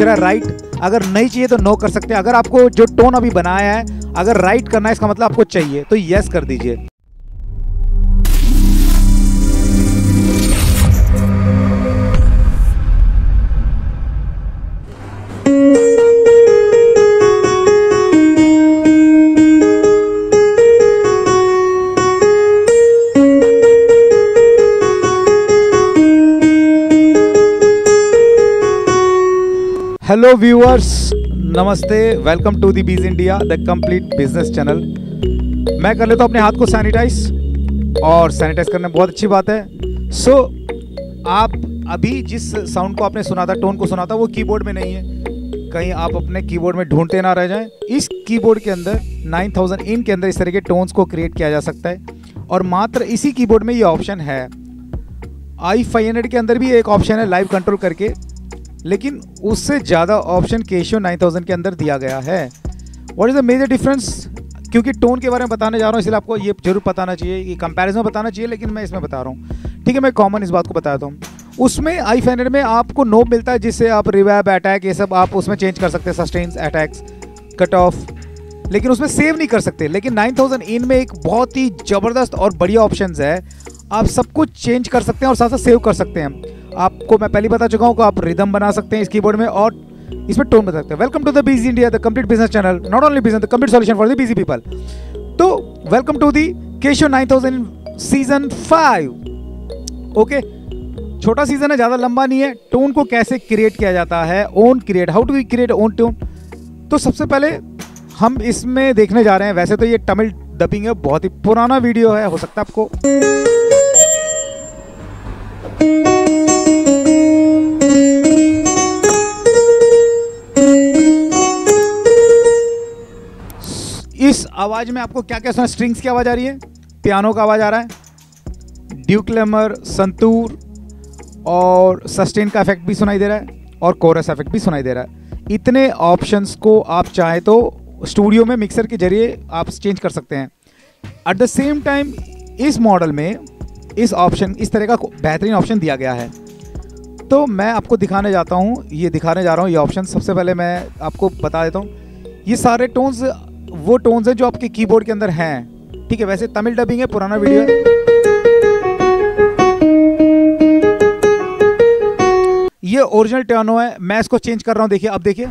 रहा है राइट अगर नहीं चाहिए तो नो कर सकते हैं। अगर आपको जो टोन अभी बनाया है, अगर राइट करना है, इसका मतलब आपको चाहिए तो यस कर दीजिए। हेलो व्यूअर्स नमस्ते. Welcome to the busy India the complete business channel मैं कर लेता हूँ अपने हाथ को सैनिटाइज और सैनिटाइज करना बहुत अच्छी बात है. सो so, आप अभी जिस साउंड को आपने सुना था टोन को सुना था वो कीबोर्ड में नहीं है. कहीं आप अपने कीबोर्ड में ढूंढते ना रह जाएँ. इस कीबोर्ड के अंदर 9000 इन के अंदर इस तरह के टोन्स को क्रिएट किया जा सकता है. और मात्र इसी कीबोर्ड में ये ऑप्शन है. आई फाइव के अंदर भी एक ऑप्शन है लाइव कंट्रोल करके. लेकिन उससे ज़्यादा ऑप्शन केशियो 9000 के अंदर दिया गया है। What is the major difference क्योंकि टोन के बारे में बताने जा रहा हूँ, इसलिए आपको ये ज़रूर बताना चाहिए कि कंपैरिजन बताना चाहिए, लेकिन मैं इसमें बता रहा हूँ। ठीक है, मैं कॉमन इस बात को बताता हूँ। उसमें आई फाइव में आपको नोब मिलता है, जिससे आप रिवैब अटैक ये सब आप उसमें चेंज कर सकते हैं सस्टेन्स अटैक्स कट ऑफ़ लेकिन उसमें सेव नहीं कर सकते, लेकिन 9000 इन में एक बहुत ही ज़बरदस्त और बढ़िया ऑप्शन है। आप सब कुछ चेंज कर सकते हैं और साथ साथ सेव कर सकते हैं। आपको मैं पहले बता चुका हूँ कि आप रिदम बना सकते हैं इस कीबोर्ड में और इसमें टोन बता सकते हैं। Welcome to the busy India the complete business channel not only business the complete solution for the busy people तो welcome to the Kesho nine thousand season five okay छोटा सीज़न है, ज़्यादा लंबा नहीं है। टोन को कैसे क्रिएट किया जाता है? Own create how to create own tone तो सबसे पहले हम इसमें देखने जा रहे हैं। वैसे तो ये तमिल डबिंग है, बहुत ही पुराना वीडियो है, हो सकता है आपको। इस आवाज़ में आपको क्या क्या सुना? स्ट्रिंग्स की आवाज़ आ रही है? पियानो का आवाज़ आ रहा है? ड्यूक्लेमर संतूर और सस्टेन का इफ़ेक्ट भी सुनाई दे रहा है और कोरस इफ़ेक्ट भी सुनाई दे रहा है। इतने ऑप्शंस को आप चाहे तो स्टूडियो में मिक्सर के ज़रिए आप चेंज कर सकते हैं। एट द सेम टाइम इस मॉडल में इस ऑप्शन इस तरह का बेहतरीन ऑप्शन दिया गया है। तो मैं आपको दिखाने जाता हूँ, ये दिखाने जा रहा हूँ, ये ऑप्शन सबसे पहले मैं आपको बता देता हूँ, ये सारे टोन्स वो टोन्स हैं जो आपके कीबोर्ड के अंदर हैं। ठीक है, वैसे तमिल डबिंग है, पुराना वीडियो है। ये ओरिजिनल टर्नो है, मैं इसको चेंज कर रहा हूँ, देखिए, अब देखिए।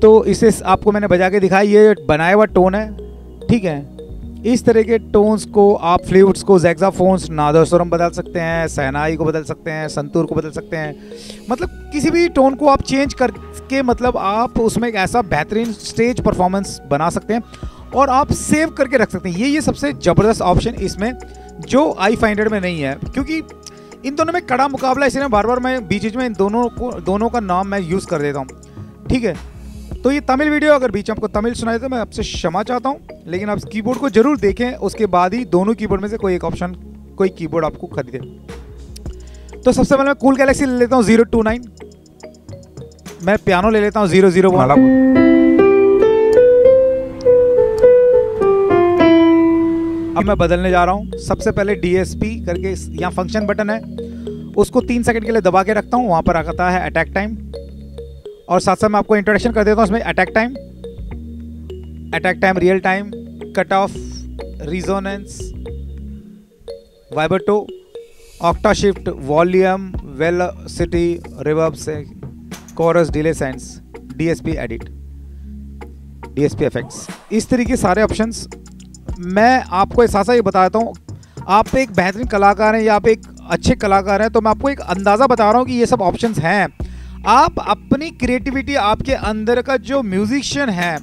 तो इसे आपको मैंने बजा के दिखाया, ये बनाया हुआ टोन है, ठीक है। इस तरह के टोन्स को आप फ्लूट्स को जैक्साफोन्स नादरसुरम बदल सकते हैं, सहनाई को बदल सकते हैं, संतूर को बदल सकते हैं। मतलब किसी भी टोन को आप चेंज करके मतलब आप उसमें एक ऐसा बेहतरीन स्टेज परफॉर्मेंस बना सकते हैं और आप सेव करके रख सकते हैं। ये ये सबसे ज़बरदस्त ऑप्शन इसमें जो आई फाइव में नहीं है। क्योंकि इन दोनों में कड़ा मुकाबला, इसलिए बार बार मैं बीच बीच में इन दोनों को, दोनों का नाम मैं यूज़ कर देता हूँ। ठीक है? तो ये तमिल वीडियो अगर बीच में आपको तमिल सुनाए तो मैं आपसे क्षमा चाहता हूँ लेकिन आप कीबोर्ड को ज़रूर देखें उसके बाद ही दोनों कीबोर्ड में से कोई एक ऑप्शन कोई कीबोर्ड आपको खरीदे। तो सबसे पहले मैं कूल गैलेक्सी ले लेता हूँ ज़ीरो टू नाइन मैं पियानो ले लेता हूँ ज़ीरो ज़ीरो अब मैं बदलने जा रहा हूँ। सबसे पहले डीएसपी करके यहाँ फ़ंक्शन बटन है। उसको तीन सेकंड के लिए दबा के रखता हूँ। वहाँ पर आता है अटैक टाइम और साथ साथ मैं आपको इंट्रोडक्शन कर देता हूँ उसमें attack time attack time real time cut off resonance vibrato octave shift volume velocity reverb से chorus delay sense DSP edit DSP effects इस तरीके सारे ऑप्शंस मैं आपको साथ साथ ये बता देता हूँ। आप एक बेहतरीन कलाकार हैं या आप एक अच्छे कलाकार हैं तो मैं आपको एक अंदाज़ा बता रहा हूँ कि ये सब ऑप्शंस हैं। आप अपनी क्रिएटिविटी आपके अंदर का जो म्यूजिशियन है,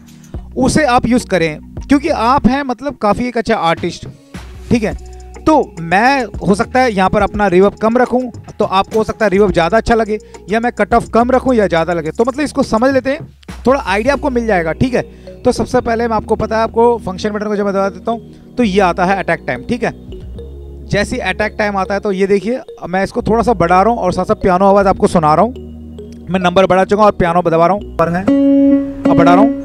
उसे आप यूज़ करें। क्योंकि आप हैं मतलब काफ़ी एक अच्छा आर्टिस्ट ठीक है? तो मैं, हो सकता है यहाँ पर अपना रिवर्ब कम रखूँ तो आपको हो सकता है रिवर्ब ज़्यादा अच्छा लगे, या मैं कट ऑफ़ कम रखूँ या ज़्यादा लगे। तो मतलब इसको समझ लेते हैं, थोड़ा आइडिया आपको मिल जाएगा, ठीक है? तो सबसे पहले मैं आपको पता है, आपको फ़ंक्शन बटन को जब मैं बता देता हूँ तो ये आता है अटैक टाइम ठीक है? जैसे अटैक टाइम आता है तो ये देखिए, मैं इसको थोड़ा सा बढ़ा रहा हूँ और साथ साथ पियानो आवाज़ आपको सुना रहा हूँ। मैं नंबर बढ़ा चुका हूँ और पियानो दबा रहा हूँ। पर है। बढ़ा रहा हूँ।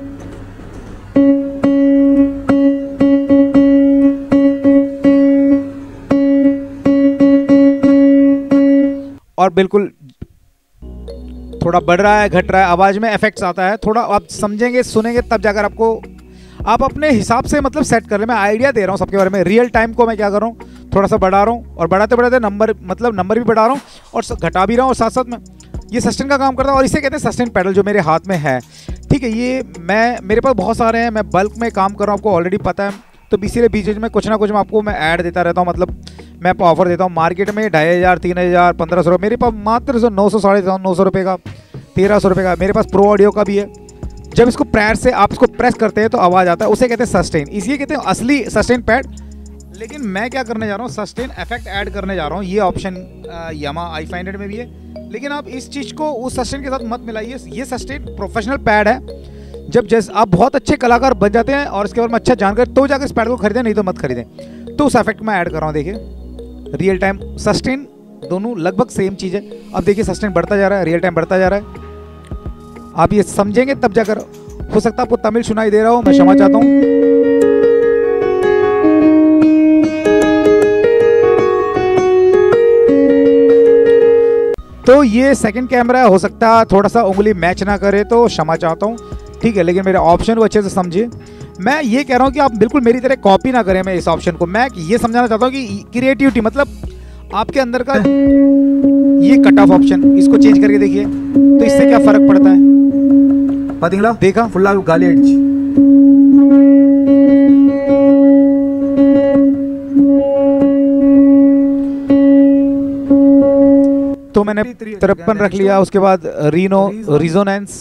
और बिल्कुल थोड़ा बढ़ रहा है, घट रहा है। आवाज़ में इफेक्ट्स आता है। थोड़ा आप समझेंगे, सुनेंगे, तब जाकर आपको आप अपने हिसाब से मतलब सेट कर ले मैं आइडिया दे रहा हूँ सबके बारे में। रियल टाइम को मैं क्या कर रहा हूँ? थोड़ा सा बढ़ा रहा हूँ। और बढ़ाते बढ़ाते नंबर मतलब नंबर भी बढ़ा रहा हूँ और घटा भी रहा हूँ और साथ साथ में। ये सस्टेन का काम करता हूँ और इसे कहते हैं सस्टेन पैडल जो मेरे हाथ में है। ठीक है, ये मैं, मेरे पास बहुत सारे हैं, मैं बल्क में काम कर रहा हूँ, आपको ऑलरेडी पता है। तो इसीलिए बीच बीच में कुछ ना कुछ मैं आपको मैं ऐड देता रहता हूँ मतलब मैं आपको ऑफ़र देता हूँ। मार्केट में ढाई हज़ार, तीन हज़ार, पंद्रह सौ, मेरे पास मात्र सौ नौ सौ, साढ़े नौ सौ रुपये का, तेरह सौ रुपये का, मेरे पास प्रो ऑडियो का भी है। जब इसको प्रेस से आप इसको प्रेस करते हैं तो आवाज़ आता है, उसे कहते हैं सस्टेन। इसलिए कहते हैं असली सस्टेन पैड। लेकिन मैं क्या करने जा रहा हूँ, सस्टेन इफ़ेक्ट ऐड करने जा रहा हूँ। ये ऑप्शन यमा आई फाइव में भी है। लेकिन आप इस चीज़ को, उस सस्टेन के साथ मत मिलाइए। ये सस्टेन प्रोफेशनल पैड है। जब जैसे, आप बहुत अच्छे कलाकार बन जाते हैं और इसके बारे में अच्छा जानकर तो जाकर इस पैड को खरीदें, नहीं तो मत खरीदें। तो उस इफ़ेक्ट में ऐड कर रहा हूँ, देखिए। रियल टाइम सस्टेन दोनों लगभग सेम चीज़ है। अब देखिए सस्टेन बढ़ता जा रहा है रियल टाइम बढ़ता जा रहा है। आप ये समझेंगे तब जाकर, हो सकता है आपको तमिल सुनाई दे रहा हो, मैं क्षमा चाहता हूँ। तो ये सेकंड कैमरा हो सकता है थोड़ा सा उंगली मैच ना करे तो क्षमा चाहता हूँ ठीक है लेकिन मेरे ऑप्शन को अच्छे से समझिए मैं ये कह रहा हूँ कि आप बिल्कुल मेरी तरह कॉपी ना करें मैं इस ऑप्शन को मैं ये समझाना चाहता हूँ कि क्रिएटिविटी मतलब आपके अंदर का ये कट ऑफ ऑप्शन इसको चेंज करके देखिए तो इससे क्या फर्क पड़ता है பாத்தீங்களா देखा ஃபுல்லா காலி ஆயிடுச்சு तो मैंने तिरपन रख लिया उसके बाद रीनो रिजोनेंस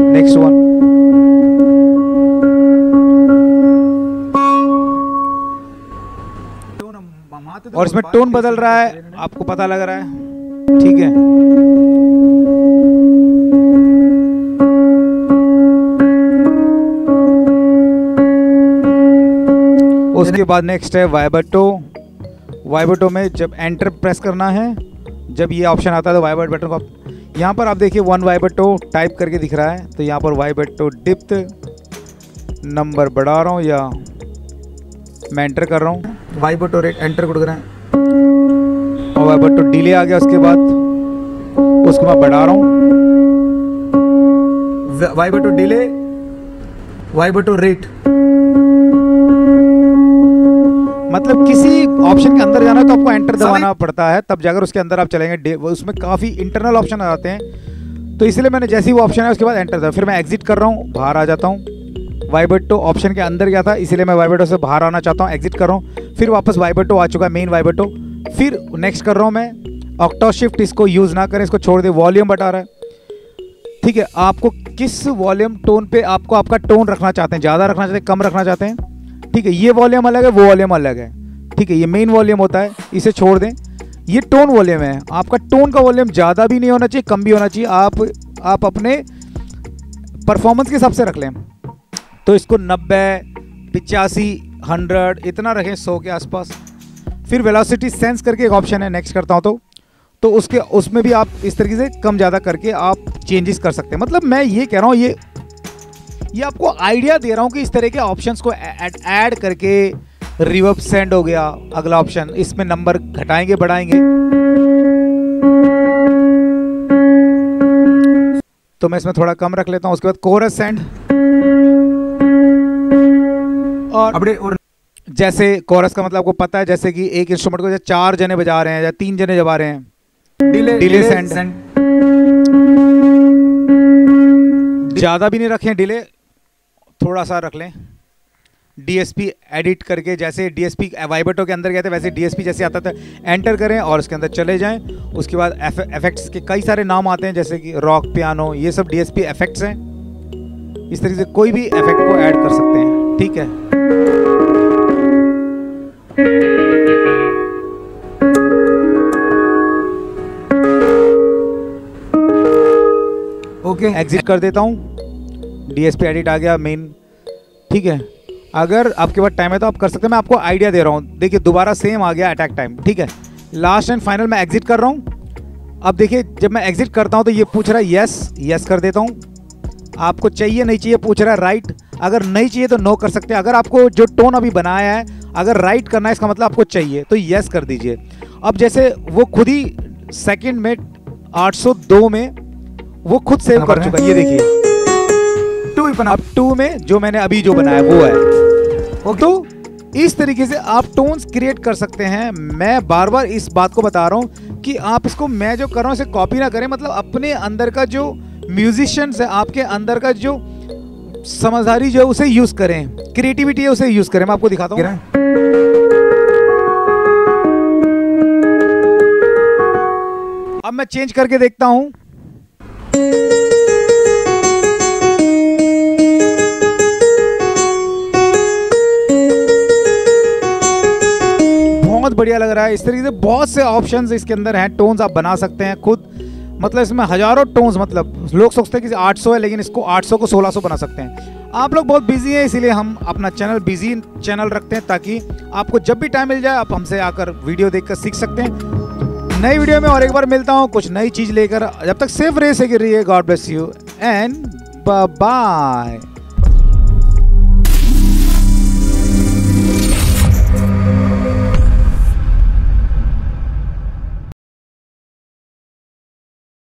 नेक्स्ट वन और इसमें टोन बदल रहा है आपको पता लग रहा है। ठीक है। उसके बाद नेक्स्ट है वाइबटो वाइबटो में जब एंटर प्रेस करना है जब ये ऑप्शन आता है तो वाई बट बटन को आप यहाँ पर आप देखिए वन वाई बटो टाइप करके दिख रहा है। तो यहाँ पर वाई बटो डिप्त नंबर बढ़ा रहा हूँ या मैं एंटर कर रहा हूँ। वाई बटो रेट एंटर कर रहे हैं। और वाई बटो डिले आ गया उसके बाद। उसको मैं बढ़ा रहा हूँ। वाई बटो डिले वाई बटो रेट मतलब किसी ऑप्शन के अंदर जाना है तो आपको एंटर दबाना पड़ता है तब जाकर उसके अंदर आप चलेंगे। उसमें काफ़ी इंटरनल ऑप्शन आ जाते हैं। तो इसलिए मैंने जैसे ही वो ऑप्शन है उसके बाद एंटर दबा फिर मैं एग्जिट कर रहा हूँ बाहर आ जाता हूँ। वाइबेटो ऑप्शन के अंदर गया था इसीलिए मैं वाइबेटो से बाहर आना चाहता हूँ एग्जिट कर रहा हूँ। फिर वापस वाइबेटो आ चुका है मेन वाइबेटो फिर नेक्स्ट कर रहा हूँ मैं ऑक्टो शिफ्ट इसको यूज़ ना करें इसको छोड़ दे वॉल्यूम बटा रहा है। ठीक है आपको किस वॉल्यूम टोन पे आपको आपका टोन रखना चाहते हैं? ज़्यादा रखना चाहते हैं कम रखना चाहते हैं? ठीक है, ये वॉल्यूम अलग है, वो वॉल्यूम अलग है। ठीक है, ये मेन वॉल्यूम होता है, इसे छोड़ दें। ये टोन वॉल्यूम है। आपका टोन का वॉल्यूम ज़्यादा भी नहीं होना चाहिए, कम भी होना चाहिए। आप आप अपने परफॉर्मेंस के हिसाब से रख लें। तो इसको नब्बे, पिचासी हंड्रेड इतना रखें, सौ के आसपास। फिर वेलोसिटी सेंस करके एक ऑप्शन है नेक्स्ट करता हूँ तो। तो उसके, उसमें भी आप इस तरीके से कम ज़्यादा करके आप चेंजेस कर सकते हैं। मतलब मैं ये कह रहा हूँ, ये ये आपको आइडिया दे रहा हूँ कि इस तरह के ऑप्शंस को ऐड करके रिवर्ब सेंड हो गया। अगला ऑप्शन इसमें नंबर घटाएँगे बढ़ाएँगे। तो मैं इसमें थोड़ा कम रख लेता हूँ उसके बाद कोरस सेंड और अपने और जैसे कोरस का मतलब आपको पता है जैसे कि एक इंस्ट्रूमेंट को जैसे चार जने बजा रहे हैं या तीन जने जबा रहे हैं। Delay delay send, send. ज़्यादा भी नहीं रखे डिले थोड़ा सा रख लें। डीएसपी एडिट करके जैसे डीएसपी वाइबटो के अंदर गए थे, वैसे डीएसपी जैसे आता था। एंटर करें और उसके अंदर चले जाएँ। उसके बाद इफेक्ट्स के कई सारे नाम आते हैं, जैसे कि रॉक पियानो ये सब डीएसपी इफेक्ट्स हैं। इस तरीके से कोई भी इफ़ेक्ट को ऐड कर सकते हैं। ठीक है? ஓகே एग्जिट कर देता हूँ। डीएसपी एडिट आ गया मेन ठीक है? अगर आपके पास टाइम है तो आप कर सकते हैं। मैं आपको आइडिया दे रहा हूँ। देखिए दोबारा सेम आ गया अटैक टाइम ठीक है? लास्ट एंड फाइनल मैं एग्जिट कर रहा हूँ। अब देखिए जब मैं एग्जिट करता हूँ तो ये पूछ रहा है यस यस कर देता हूँ। आपको चाहिए नहीं चाहिए पूछ रहा है राइट अगर नहीं चाहिए तो नो कर सकते हैं। अगर आपको जो टोन अभी बनाया है अगर राइट करना है इसका मतलब आपको चाहिए तो यस कर दीजिए। अब जैसे वो खुद ही सेकंड में 802 में वो खुद सेव कर चुका है। ये देखिए। टू ही बना अब टू में जो मैंने अभी जो बनाया वो है। तो इस तरीके से आप टोन्स क्रिएट कर सकते हैं। मैं बार बार इस बात को बता रहा हूँ कि आप इसको मैं जो कर रहा हूँ इसे कॉपी ना करें। मतलब अपने अंदर का जो म्यूजिशियंस है आपके अंदर का जो समझदारी जो है उसे यूज़ करें। क्रिएटिविटी है उसे यूज़ करें। मैं आपको दिखाता हूँ। अब मैं चेंज करके देखता हूँ। बढ़िया लग रहा है। इस तरीके से बहुत से ऑप्शंस इसके अंदर हैं टोन्स आप बना सकते हैं खुद। मतलब इसमें हज़ारों टोन्स मतलब लोग सोचते हैं कि 800 है, लेकिन इसको 800 को 1600 बना सकते हैं। आप लोग बहुत बिज़ी हैं, इसीलिए हम अपना चैनल बिज़ी चैनल रखते हैं ताकि आपको जब भी टाइम मिल जाए, आप हमसे आकर वीडियो देखकर सीख सकते हैं। नई वीडियो में और एक बार मिलता हूँ, कुछ नई चीज़ लेकर। जब तक सेफ़ रहे से गिर रही है God bless you and bye